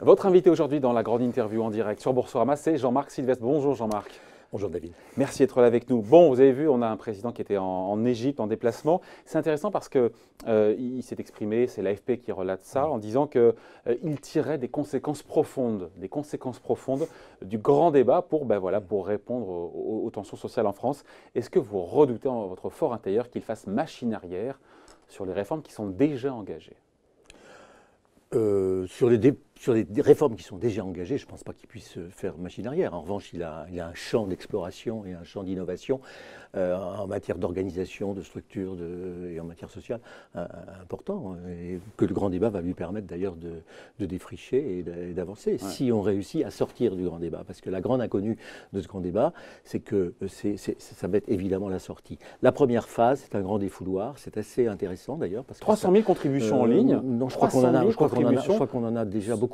Votre invité aujourd'hui dans la grande interview en direct sur Boursorama, c'est Jean-Marc Sylvestre. Bonjour Jean-Marc. Bonjour David. Merci d'être là avec nous. Bon, vous avez vu, on a un président qui était en, Égypte en déplacement. C'est intéressant parce qu'il euh, s'est exprimé, c'est l'AFP qui relate ça, en disant qu'il euh, tirait des conséquences profondes, des conséquences profondes du grand débat pour, ben voilà, pour répondre aux, tensions sociales en France. Est-ce que vous redoutez en votre fort intérieur qu'il fasse machine arrière sur les réformes qui sont déjà engagées? Euh, sur les sur les réformes qui sont déjà engagées, je ne pense pas qu'il puisse faire machine arrière. En revanche, il a, il a un champ d'exploration et un champ d'innovation euh, en matière d'organisation, de structure de, et en matière sociale euh, important, et que le grand débat va lui permettre d'ailleurs de, de, défricher et d'avancer, si on réussit à sortir du grand débat. Parce que la grande inconnue de ce grand débat, c'est que ça va être évidemment la sortie. La première phase, c'est un grand défouloir, c'est assez intéressant d'ailleurs. 300 000 contributions en ligne Non, je crois qu'on en, en, en, a déjà beaucoup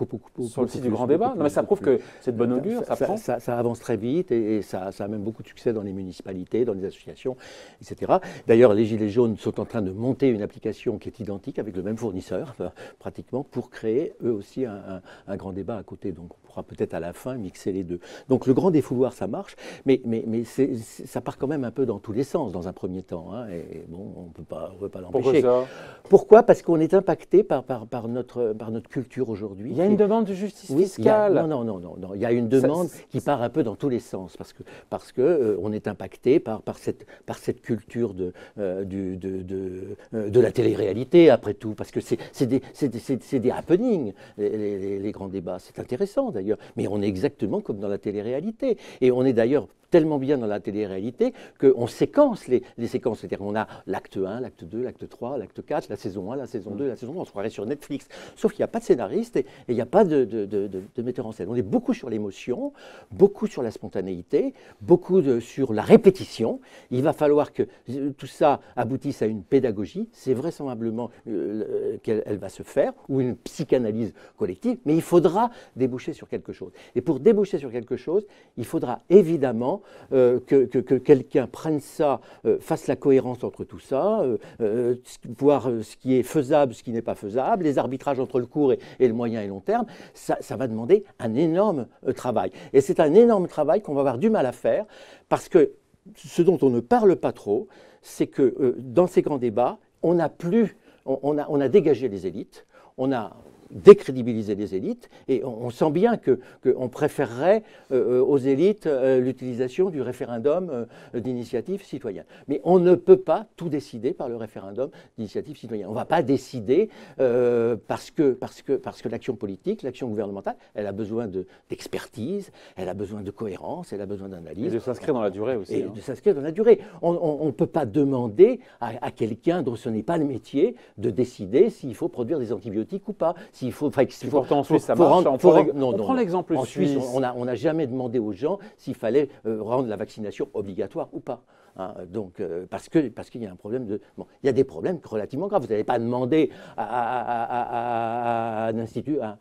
sur le site du grand débat. Non, mais ça prouve que c'est de bonne augure, ça, ça, ça, avance très vite et, ça, a même beaucoup de succès dans les municipalités, dans les associations, etc. D'ailleurs, les Gilets jaunes sont en train de monter une application qui est identique avec le même fournisseur, pratiquement, pour créer eux aussi un, grand débat à côté. Donc on pourra peut-être à la fin mixer les deux. Donc le grand défouloir, ça marche, mais, mais, mais ça part quand même un peu dans tous les sens dans un premier temps. Hein, et bon, on ne peut pas, l'empêcher. Pourquoi Pourquoi? Parce qu'on est impacté par, par, par, notre, par notre culture aujourd'hui une demande de justice fiscale. non, non, non, non, Il y a une demande qui part un peu dans tous les sens parce que parce que euh, on est impacté par par cette par cette culture de euh, du, de, de, euh, de, la télé-réalité après tout parce que c'est des c'est des, happenings les, les grands débats. C'est intéressant d'ailleurs, mais on est exactement comme dans la télé-réalité et on est d'ailleurs tellement bien dans la télé-réalité qu'on séquence les, séquences. C'est-à-dire qu'on a l'acte 1, l'acte 2, l'acte 3, l'acte 4, la saison 1, la saison 2, la saison 3. On se croirait sur Netflix. Sauf qu'il n'y a pas de scénariste et il n'y a pas de, de, metteur en scène. On est beaucoup sur l'émotion, beaucoup sur la spontanéité, beaucoup sur la répétition. Il va falloir que euh, tout ça aboutisse à une pédagogie. C'est vraisemblablement euh, qu'elle va se faire, ou une psychanalyse collective, mais il faudra déboucher sur quelque chose. Et pour déboucher sur quelque chose, il faudra évidemment euh, que, quelqu'un prenne ça, euh, fasse la cohérence entre tout ça, euh, voir ce qui est faisable, ce qui n'est pas faisable, les arbitrages entre le court et, le moyen et long terme, ça, va demander un énorme travail. Et c'est un énorme travail qu'on va avoir du mal à faire parce que ce dont on ne parle pas trop, c'est que dans ces grands débats, on a plus, on, a, on a dégagé les élites, on a décrédibiliser les élites. Et on, sent bien qu'on que préférerait euh, euh, aux élites euh, l'utilisation du référendum d'initiative citoyenne. Mais on ne peut pas tout décider par le référendum d'initiative citoyenne. On ne va pas décider parce que, parce que, parce que l'action politique, l'action gouvernementale, elle a besoin d'expertise, elle a besoin de cohérence, elle a besoin d'analyse. Et de s'inscrire dans la durée aussi. Et hein. de s'inscrire dans la durée. On ne peut pas demander à, à quelqu'un dont ce n'est pas le métier de décider s'il faut produire des antibiotiques ou pas s'il faut, pourtant en Suisse, ça marche. on, prend l'exemple suisse. on n'a jamais demandé aux gens s'il fallait euh, rendre la vaccination obligatoire ou pas. Hein, donc, euh, parce qu'il parce qu'il y a un problème de. Bon, il y a des problèmes relativement graves. Vous n'allez pas demander à, un institut, à,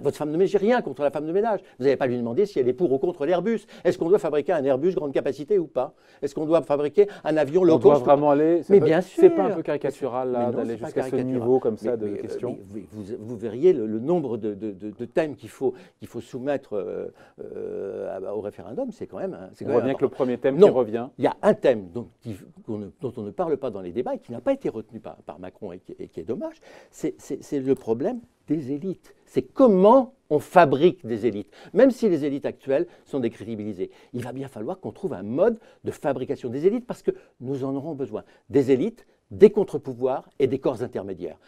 votre, femme de ménage, j'ai rien contre la femme de ménage. Vous n'allez pas lui demander si elle est pour ou contre l'Airbus. Est-ce qu'on doit fabriquer un Airbus grande capacité ou pas? Est-ce qu'on doit fabriquer un avion low cost On doit vraiment aller. Mais bien sûr. C'est pas un peu caricatural d'aller jusqu'à ce niveau comme ça de questions. vous, verriez le, nombre de, thèmes qu'il faut, qu'il faut soumettre euh, euh, au référendum. C'est quand même. On voit bien que le premier thème qui revient. Il y a un un thème dont, on ne parle pas dans les débats et qui n'a pas été retenu par, Macron et qui, est dommage, c'est le problème des élites. C'est comment on fabrique des élites. Même si les élites actuelles sont décrédibilisées, il va bien falloir qu'on trouve un mode de fabrication des élites parce que nous en aurons besoin. Des élites, des contre-pouvoirs et des corps intermédiaires.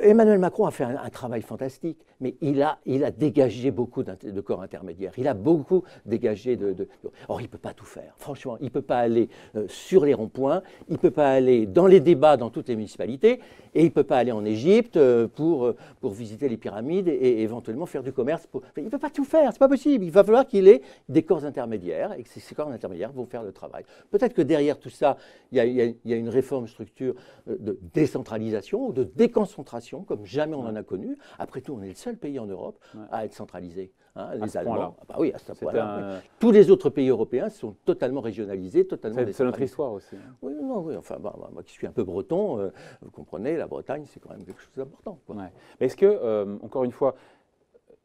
Emmanuel Macron a fait un, travail fantastique, mais il a, il a dégagé beaucoup de corps intermédiaires. Il a beaucoup dégagé de. Or, il ne peut pas tout faire. Franchement, il ne peut pas aller euh, sur les ronds-points, il ne peut pas aller dans les débats dans toutes les municipalités, et il ne peut pas aller en Égypte euh, pour, euh, pour visiter les pyramides et, éventuellement faire du commerce. il ne peut pas tout faire, c'est pas possible. Il va falloir qu'il ait des corps intermédiaires et que ces, corps intermédiaires vont faire le travail. Peut-être que derrière tout ça, il y y a une réforme structure de décentralisation ou de déconcentration comme jamais on en a connu. Après tout, on est le seul pays en Europe à être centralisé. Hein, les Allemands, ah bah oui, à ce point-là. Tous les autres pays européens sont totalement régionalisés, totalement C'est notre histoire aussi. Hein. Oui, non, oui. Enfin, bah, bah, moi qui suis un peu breton, euh, vous comprenez, la Bretagne, c'est quand même quelque chose d'important. Mais est-ce que, euh, encore une fois,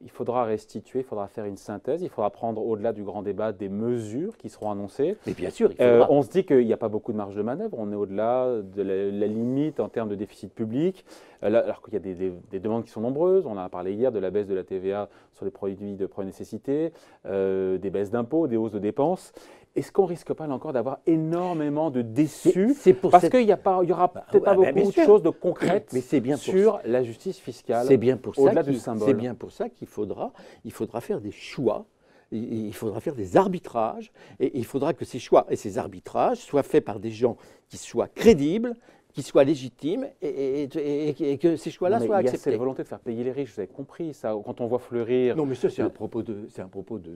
il faudra restituer, il faudra faire une synthèse, il faudra prendre au-delà du grand débat des mesures qui seront annoncées. Mais bien sûr, il euh, on se dit qu'il n'y a pas beaucoup de marge de manœuvre, on est au-delà de la, limite en termes de déficit public, euh, alors qu'il y a des, demandes qui sont nombreuses. On en a parlé hier de la baisse de la TVA sur les produits de première nécessité, euh, des baisses d'impôts, des hausses de dépenses. Est-ce qu'on risque pas encore d'avoir énormément de déçus Parce qu'il n'y aura bah, peut-être pas beaucoup de choses de concrètes sur la justice fiscale. C'est bien pour ça C'est bien pour ça qu'il faudra, il faudra faire des choix. Il faudra faire des arbitrages et il faudra que ces choix et ces arbitrages soient faits par des gens qui soient crédibles, qui soit légitime et, que ces choix-là soient acceptés. Il y a cette volonté de faire payer les riches, vous avez compris ça. Quand on voit fleurir. Non, mais ça, c'est un propos de. C'est un propos de.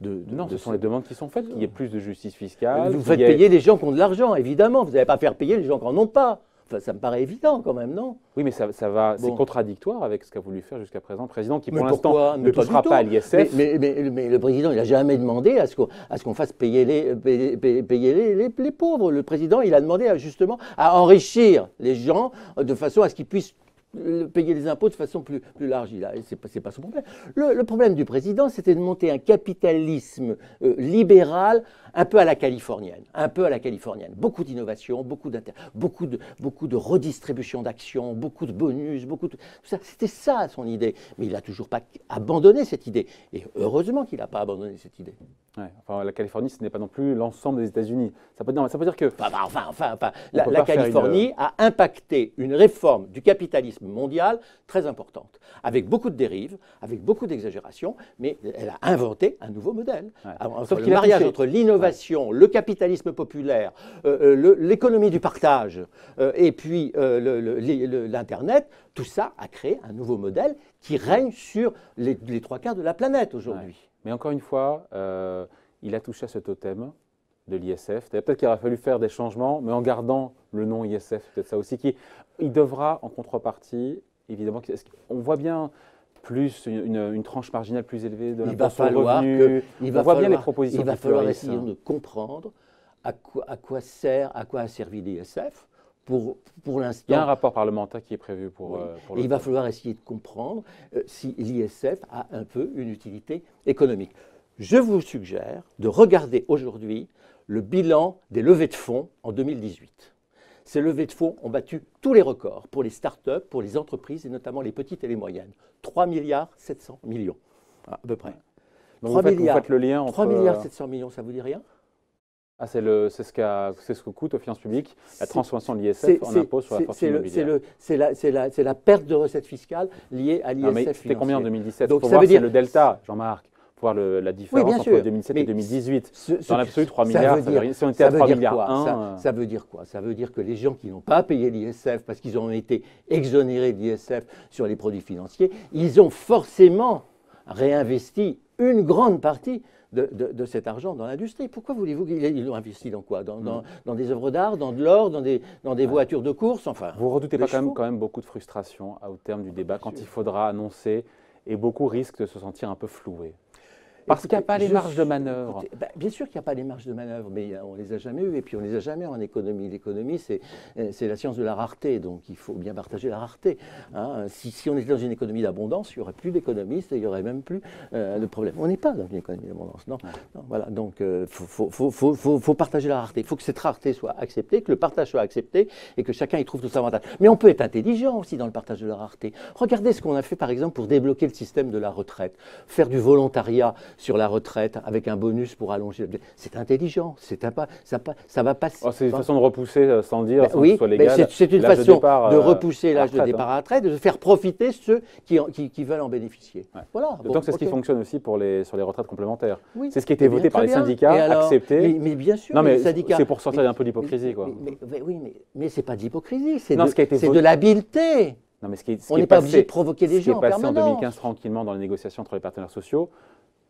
de, non, ce sont les demandes qui sont faites, qu'il y ait plus de justice fiscale. Vous faites payer les gens qui ont de l'argent, évidemment. Vous n'allez pas faire payer les gens qui n'en ont pas ça me paraît évident quand même, non? Oui, mais ça, va, c'est contradictoire avec ce qu'a voulu faire jusqu'à présent le président, qui pour l'instant ne touchera pas, à l'ISF. Mais, le président, il n'a jamais demandé à ce qu'on fasse payer, les, payer, les, pauvres. Le président, il a demandé justement à enrichir les gens de façon à ce qu'ils puissent payer les impôts de façon plus, plus large. Ce n'est pas, son problème. Le, problème du président, c'était de monter un capitalisme euh, libéral un peu à la californienne. Un peu à la californienne. Beaucoup d'innovation, beaucoup, beaucoup, de, beaucoup de redistribution d'actions, beaucoup de bonus, beaucoup de... ça. C'était ça son idée. Mais il n'a toujours pas abandonné cette idée. Et heureusement qu'il n'a pas abandonné cette idée. enfin, la Californie, ce n'est pas non plus l'ensemble des États-Unis. Ça ça peut dire que. Enfin, enfin, enfin, enfin la, Californie a impacté une réforme du capitalisme mondiale très importante, avec beaucoup de dérives, avec beaucoup d'exagérations, mais elle a inventé un nouveau modèle. Sauf le mariage entre l'innovation, le capitalisme populaire, euh, euh, l'économie du partage euh, et puis l'Internet, tout ça a créé un nouveau modèle qui règne sur les, trois quarts de la planète aujourd'hui. Mais encore une fois, il a touché à ce totem de l'ISF. Peut-être qu'il aurait fallu faire des changements, mais en gardant le nom ISF, peut-être ça aussi, qui il devra en contrepartie, évidemment, on voit bien plus une, tranche marginale plus élevée de l'impôt sur le revenu. il va on voit bien les propositions. Il va falloir essayer de comprendre à quoi, à quoi, sert, à quoi a servi l'ISF. Pour, pour l'instant. Il y a un rapport parlementaire qui est prévu pour. Euh, et il va falloir essayer de comprendre euh, si l'ISF a un peu une utilité économique. Je vous suggère de regarder aujourd'hui le bilan des levées de fonds en 2018. Ces levées de fonds ont battu tous les records pour les start-up, pour les entreprises et notamment les petites et les moyennes. 3 milliards 700 millions, à peu près. 3 milliards, le lien entre... 3 milliards 700 millions, ça vous dit rien? Ah, c'est ce, ce que coûte aux finances publiques la transformation de l'ISF en impôt sur la fortune immobilière. C'est la, la, perte de recettes fiscales liées à l'ISF. C'était combien en 2017 Donc, ça veut dire le delta, Jean-Marc voir la différence entre 2007 et 2018. Dans l'absolu, 3 milliards, ça veut si on était à 3 milliards 1, ça, euh. ça, veut dire quoi? Ça veut dire que les gens qui n'ont pas payé l'ISF parce qu'ils ont été exonérés de l'ISF sur les produits financiers, ils ont forcément réinvesti une grande partie de, cet argent dans l'industrie. Pourquoi voulez-vous qu'ils l'ont investi dans quoi? Dans, dans, des œuvres d'art, dans de l'or, dans des, dans des voitures de course? Enfin, Vous redoutez pas quand même, quand même, beaucoup de frustration au terme du débat quand il faudra annoncer et beaucoup risquent de se sentir un peu floués parce qu'il n'y a pas les marges de manœuvre. Bah, bien sûr qu'il n'y a pas les marges de manœuvre, mais on ne les a jamais eues. Et puis on ne les a jamais en économie. L'économie, euh, c'est la science de la rareté. Donc il faut bien partager la rareté. Hein. Si, si, on était dans une économie d'abondance, il n'y aurait plus d'économistes et il n'y aurait même plus euh, de problème. On n'est pas dans une économie d'abondance. Non. Voilà. Donc il euh, faut, faut, faut, faut, partager la rareté. Il faut que cette rareté soit acceptée, que le partage soit accepté et que chacun y trouve tout avantage. Mais on peut être intelligent aussi dans le partage de la rareté. Regardez ce qu'on a fait par exemple pour débloquer le système de la retraite. Faire du volontariat sur la retraite avec un bonus pour allonger. C'est intelligent, c'est pas, ça, ça va passer. Oh, c'est une façon de repousser euh, sans dire, ben sans oui, que ce soit légal. C'est une façon de, départ, de, euh, repousser l'âge de départ à la retraite, de faire profiter ceux qui, qui, veulent en bénéficier. Voilà. Donc c'est ce qui fonctionne aussi pour les, sur les retraites complémentaires. c'est ce qui a été voté par les syndicats, accepté. Mais, bien sûr, non, mais c'est pour sortir d'un peu d'hypocrisie. Quoi. Mais, oui, mais, mais c'est pas d'hypocrisie, c'est de, de l'habileté. Non, mais ce qui on n'est pas obligé de provoquer des gens. Ce qui est passé en 2015 tranquillement dans les négociations entre les partenaires sociaux,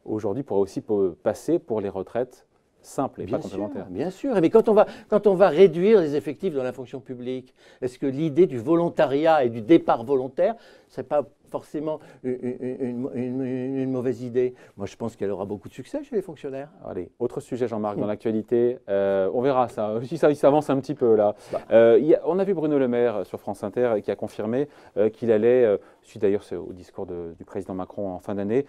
aujourd'hui pourrait aussi passer pour les retraites simple et bien pas complémentaire. Sûr, bien sûr, mais quand on, va, quand on va réduire les effectifs dans la fonction publique, est-ce que l'idée du volontariat et du départ volontaire, c'est pas forcément une, une, mauvaise idée. Moi, je pense qu'elle aura beaucoup de succès chez les fonctionnaires. Allez, autre sujet, Jean-Marc, dans l'actualité. Euh, on verra ça, si ça s'avance un petit peu là. Bah. Euh, on a vu Bruno Le Maire sur France Inter qui a confirmé euh, qu'il allait, suite d'ailleurs au discours du président Macron en fin d'année,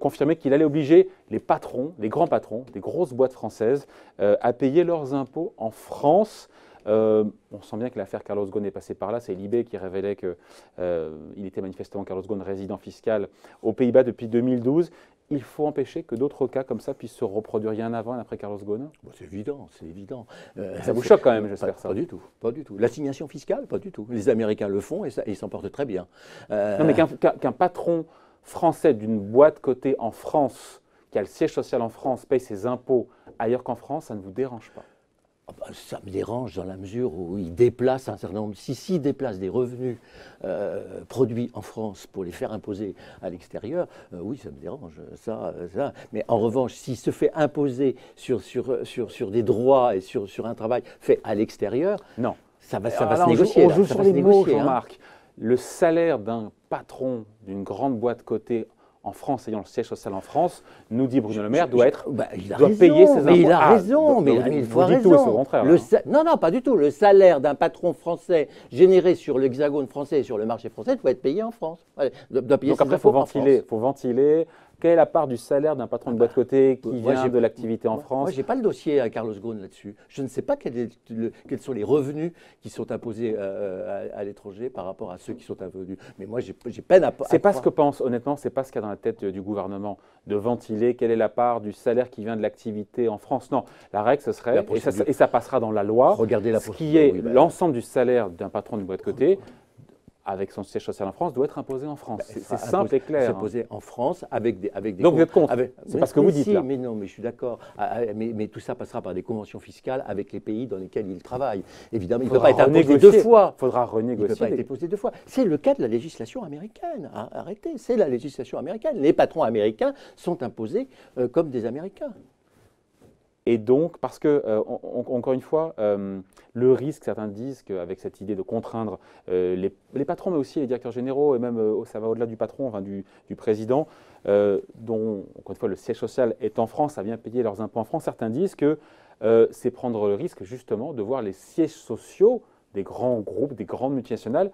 confirmer qu'il allait obliger les patrons, les grands patrons, des grosses boîtes françaises, à payer leurs impôts en France. Euh, on sent bien que l'affaire Carlos Ghosn est passée par là. C'est Libé qui révélait qu'il euh, était manifestement Carlos Ghosn résident fiscal aux Pays-Bas depuis 2012. Il faut empêcher que d'autres cas comme ça puissent se reproduire. rien avant et après Carlos Ghosn? C'est évident, c'est évident. Euh, ça vous choque quand même, j'espère ça. Pas du tout, pas du tout. L'assignation fiscale, pas du tout. Les Américains le font et, ils s'en portent très bien. Non, mais qu'un patron français d'une boîte cotée en France, qui a le siège social en France, paye ses impôts ailleurs qu'en France, ça ne vous dérange pas? Ça me dérange dans la mesure où il déplace un certain nombre. Si, si déplace des revenus euh, produits en France pour les faire imposer à l'extérieur, euh, oui, ça me dérange. Ça, ça. Mais en revanche, s'il se fait imposer sur, sur, sur, sur des droits et sur, sur un travail fait à l'extérieur, non. Ça va, ça va se négocier. On joue, sur les mots, hein. Jean-Marc. Le salaire d'un patron d'une grande boîte cotée en France, ayant le siège social en France, nous dit Bruno Le Maire, doit, être, bah, doit payer ses impôts. Mais il a raison, mais il, faut raison. le non, non, pas du tout. Le salaire d'un patron français généré sur l'hexagone français et sur le marché français doit être payé en France. Doit, payer Donc après, il faut ventiler, faut ventiler quelle est la part du salaire d'un patron de boîte côté qui vient de l'activité en France Moi, je n'ai pas le dossier à Carlos Ghosn là-dessus. Je ne sais pas quels sont les revenus qui sont imposés euh, à, l'étranger par rapport à ceux qui sont invenus. Mais moi, j'ai peine à. C'est pas ce que pense, honnêtement, c'est pas ce qu'il y a dans la tête du gouvernement de ventiler quelle est la part du salaire qui vient de l'activité en France. Non, la règle, ce serait, et ça, passera dans la loi, Regardez la ce qui est bah l'ensemble du salaire d'un patron de boîte côté avec son siège social en France, doit être imposé en France. Bah, c'est simple et clair. Hein. Imposé en France avec des, avec des Donc vous êtes contre C'est parce que vous dites là. Mais non, mais je suis d'accord. Ah, ah, mais, mais, tout ça passera par des conventions fiscales avec les pays dans lesquels il travaille. Évidemment, il ne peut pas être imposé deux fois. Il faudra renégocier. Il ne peut pas être imposé deux fois. C'est le cas de la législation américaine. Arrêtez, c'est la législation américaine. Les patrons américains sont imposés euh, comme des Américains. Et donc, parce que, euh, encore une fois, euh, le risque, certains disent qu'avec cette idée de contraindre euh, les, patrons, mais aussi les directeurs généraux, et même ça va au-delà du patron, enfin, du, président, dont, encore une fois, le siège social est en France, ça vient payer leurs impôts en France, certains disent que c'est prendre le risque, justement, de voir les sièges sociaux des grands groupes, des grandes multinationales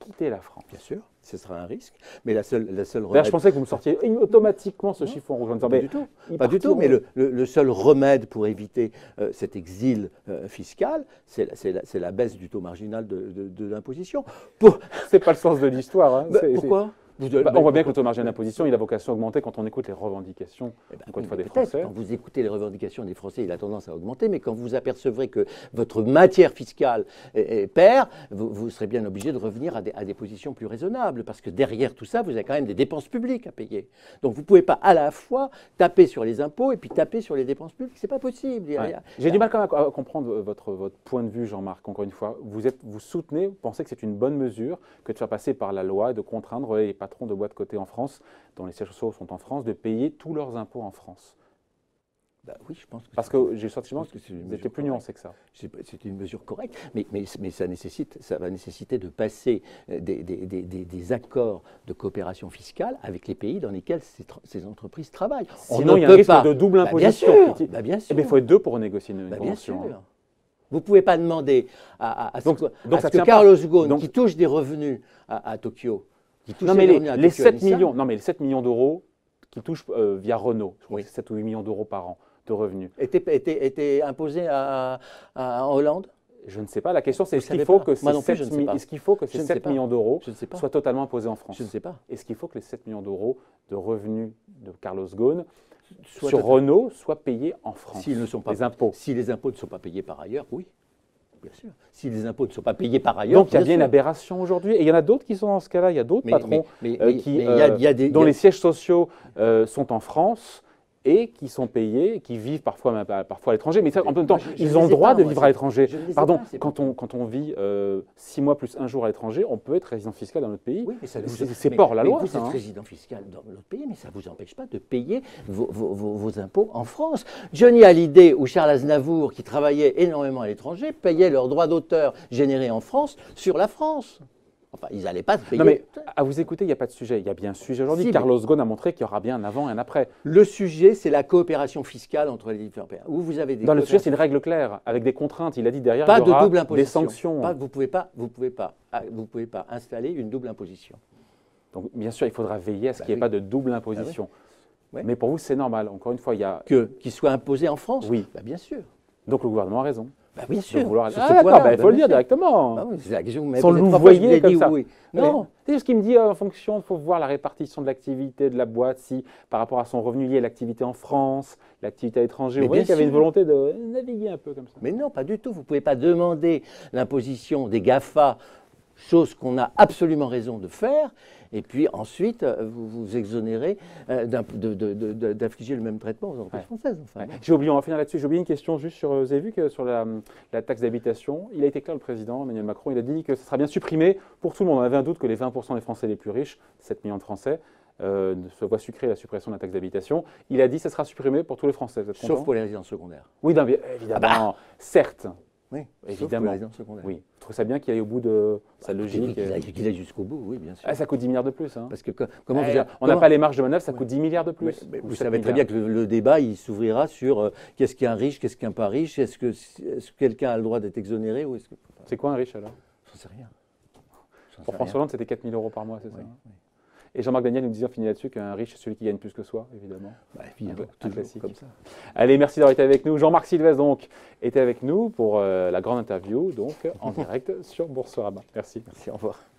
quitter la France. Bien sûr, ce sera un risque. Mais la seule, la seule remède... Je pensais que vous me sortiez automatiquement ce chiffon rouge. Pas du tout. Pas du tout. Mais le, seul remède pour éviter euh, cet exil euh, fiscal, c'est la, la, baisse du taux marginal de, de, l'imposition. Pour... C'est pas le sens de l'histoire. Hein. Bah, pourquoi? Bah, on voit bien que le taux marginal d'imposition, il a vocation à augmenter quand on écoute les revendications eh ben, fois, des Français. Quand vous écoutez les revendications des Français, il a tendance à augmenter, mais quand vous apercevrez que votre matière fiscale perd, vous, serez bien obligé de revenir à des, positions plus raisonnables, parce que derrière tout ça, vous avez quand même des dépenses publiques à payer. Donc vous ne pouvez pas à la fois taper sur les impôts et puis taper sur les dépenses publiques. C'est pas possible. J'ai du mal quand même à, comprendre votre, votre point de vue, Jean-Marc. Encore une fois, vous, êtes, vous soutenez, vous pensez que c'est une bonne mesure que de faire passer par la loi et de contraindre les patrons de boîtes cotées en France, dont les sièges sociaux sont en France, de payer tous leurs impôts en France bah oui, je pense que Parce que j'ai le sentiment que, vous étiez plus nuancé que ça. C'est une mesure correcte, mais, mais, mais, ça, nécessite, ça va nécessiter de passer euh, des, des, des, des, accords de coopération fiscale avec les pays dans lesquels ces, ces entreprises travaillent. Sinon, il y a un risque de double bah, imposition. Bah, bien sûr. Eh bien, il faut être deux pour renégocier une, bah, convention. Bien sûr. Hein. Vous ne pouvez pas demander à, à, donc, à ce que Carlos Ghosn, qui touche des revenus à, Tokyo, non, mais les, 7 millions, non, mais les 7 millions d'euros qui touchent euh, via Renault, oui. 7 ou 8 millions d'euros par an de revenus. Étaient, était, était à, en Hollande? Je ne sais pas. La question, c'est est-ce qu'il faut, que ces 7, qu'il faut que ces 7 millions d'euros soient totalement imposés en France? Je ne sais pas. Est-ce qu'il faut que les 7 millions d'euros de revenus de Carlos Ghosn sur Renault soient payés en France? S'ils ne sont pas les impôts. Si les impôts ne sont pas payés par ailleurs, oui. Bien sûr. Si les impôts ne sont pas payés par ailleurs. Donc il y a bien une aberration aujourd'hui. Et il y en a d'autres qui sont dans ce cas-là. Il y a d'autres patrons qui, dont les sièges sociaux euh, sont en France et qui sont payés, qui vivent parfois, parfois à l'étranger. Mais en même temps, ils ont le droit de vivre à l'étranger. Pardon, quand, on, quand on vit euh, six mois plus un jour à l'étranger, on peut être résident fiscal dans notre pays. Oui, mais c'est pas la loi. Vous êtes hein. résident fiscal dans notre pays, mais ça ne vous empêche pas de payer vos, vos, impôts en France. Johnny Hallyday ou Charles Aznavour, qui travaillaient énormément à l'étranger, payaient leurs droits d'auteur générés en France sur la France. Enfin, ils n'allaient pas se payer. Non, mais à vous écouter, il n'y a pas de sujet. Il y a bien un sujet aujourd'hui. Carlos Ghosn a montré qu'il y aura bien un avant et un après. Le sujet, c'est la coopération fiscale entre les différents pays. Où vous avez des Dans le sujet, c'est une règle claire, avec des contraintes. Il a dit derrière, il y aura de double imposition. des sanctions. vous ne pouvez, pas, vous pouvez, pas, ah, vous pouvez pas installer une double imposition. Donc, bien sûr, il faudra veiller à ce bah qu'il n'y ait pas de double imposition. Bah mais pour vous, c'est normal. Encore une fois, il y a. Que, qu'il soit imposé en France Oui. Bah, bien sûr. Donc, le gouvernement a raison. Bah, bien sûr. ah, d'accord, bah, il faut le dire directement. Bah, oui, Sans le voyer comme ça. Oui. Non, c'est ce qu'il me dit en fonction, il faut voir la répartition de l'activité de la boîte, si par rapport à son revenu lié, l'activité en France, l'activité à l'étranger. Vous voyez qu'il y avait une volonté de naviguer un peu comme ça. Mais non, pas du tout. Vous ne pouvez pas demander l'imposition des GAFA chose qu'on a absolument raison de faire, et puis ensuite euh, vous vous exonérez euh, d'infliger le même traitement aux entreprises françaises. J'ai oublié, on va finir là-dessus, j'ai oublié une question juste sur, euh, sur la, taxe d'habitation, il a été clair, le président Emmanuel Macron, il a dit que ce sera bien supprimé pour tout le monde. On avait un doute que les 20% des Français les plus riches, 7 millions de Français, se voient sucrer la suppression de la taxe d'habitation. Il a dit que ça sera supprimé pour tous les Français. Sauf pour les résidences secondaires. Oui, évidemment, ah bah. certes. Oui, évidemment. Oui, je trouve ça bien qu'il aille au bout de sa logique. Qu'il aille, jusqu'au bout, oui, bien sûr. Ah, ça coûte 10 milliards de plus. Hein. Parce que comment eh, on n'a pas les marges de manœuvre, ça coûte 10 milliards de plus. vous savez très bien que le, débat, il s'ouvrira sur euh, qu'est-ce qu'un riche, qu'est-ce qu'un pas riche, est-ce que, est que quelqu'un a le droit d'être exonéré ou est-ce que... C'est quoi un riche alors? J'en sais rien. Pour François Hollande, c'était 4 000 euros par mois, c'est ça et Jean-Marc Daniel nous disait, on finit là-dessus, qu'un riche, c'est celui qui gagne plus que soi, évidemment. Bah, évidemment, classique. Comme ça. Allez, merci d'avoir été avec nous. Jean-Marc Sylvestre, donc, était avec nous pour euh, la grande interview, donc, en direct sur Boursorama. Merci. Merci, au revoir.